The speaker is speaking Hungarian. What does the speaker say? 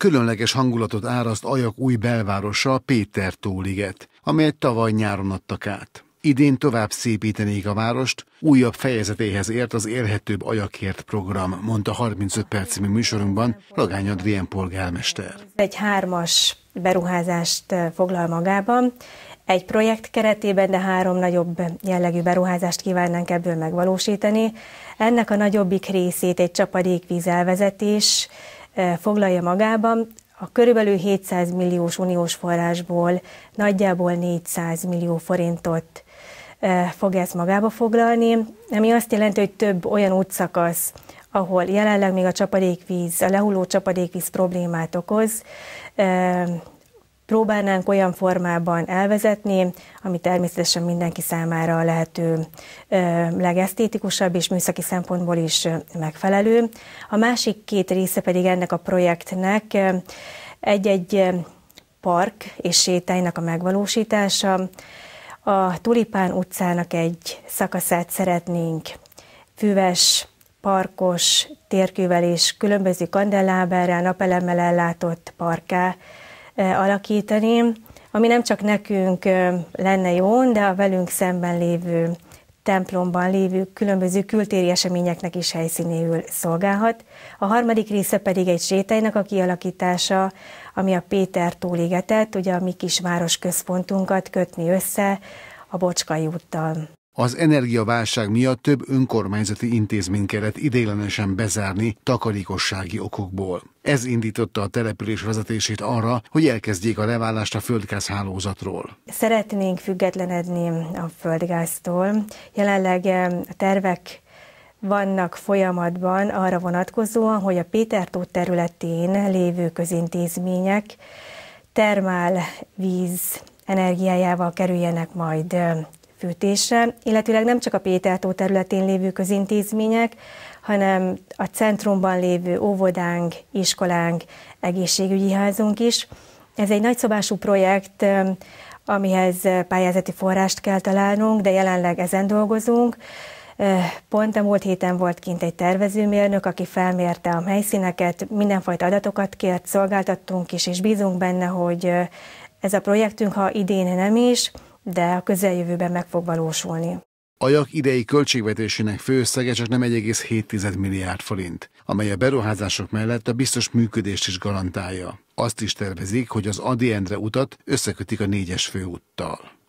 Különleges hangulatot áraszt Ajak új belvárosa, Péter tóliget, amelyet tavaly nyáron adtak át. Idén tovább szépítenék a várost, újabb fejezetéhez ért az Élhetőbb Ajakért program, mondta 35 perc című műsorunkban Lagány Adrien polgármester. Egy hármas beruházást foglal magában, egy projekt keretében, de három nagyobb jellegű beruházást kívánnánk ebből megvalósítani. Ennek a nagyobbik részét egy csapadékvíz elvezetés foglalja magában, a körülbelül 700 milliós uniós forrásból nagyjából 400 millió forintot fog ezt magába foglalni, ami azt jelenti, hogy több olyan útszakasz, ahol jelenleg még a csapadékvíz, a lehulló csapadékvíz problémát okoz, próbálnánk olyan formában elvezetni, ami természetesen mindenki számára a lehető legesztétikusabb és műszaki szempontból is megfelelő. A másik két része pedig ennek a projektnek egy-egy park és sétálynak a megvalósítása. A Tulipán utcának egy szakaszát szeretnénk füves, parkos, térkővel és különböző kandelláberrel, napelemmel ellátott parká alakítani, ami nem csak nekünk lenne jó, de a velünk szemben lévő templomban lévő különböző kültéri eseményeknek is helyszínéül szolgálhat. A harmadik része pedig egy sétálynak a kialakítása, ami a Péter tóligetet, ugye a mi kis városközpontunkat kötni össze a Bocskai úttal. Az energiaválság miatt több önkormányzati intézmény kellett idéglenesen bezárni takarékossági okokból. Ez indította a település vezetését arra, hogy elkezdjék a leválást a földgáz hálózatról. Szeretnénk függetlenedni a földgáztól. Jelenleg eh, a tervek vannak folyamatban arra vonatkozóan, hogy a Pétertó területén lévő közintézmények termál víz energiájával kerüljenek majd eh, fűtésre, illetőleg nem csak a Pétertó területén lévő közintézmények, hanem a centrumban lévő óvodánk, iskolánk, egészségügyi házunk is. Ez egy nagyszobású projekt, amihez pályázati forrást kell találnunk, de jelenleg ezen dolgozunk. Pont a múlt héten volt kint egy tervezőmérnök, aki felmérte a helyszíneket, mindenfajta adatokat kért, szolgáltattunk is, és bízunk benne, hogy ez a projektünk, ha idén nem is, de a közeljövőben meg fog valósulni. Jak idei költségvetésének főösszege csak nem 1,7 milliárd forint, amely a beruházások mellett a biztos működést is garantálja. Azt is tervezik, hogy az Adi Endre utat összekötik a négyes főúttal.